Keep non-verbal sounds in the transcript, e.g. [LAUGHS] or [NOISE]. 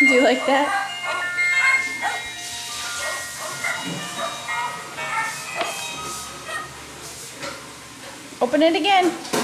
[LAUGHS] Do you like that? Open it again.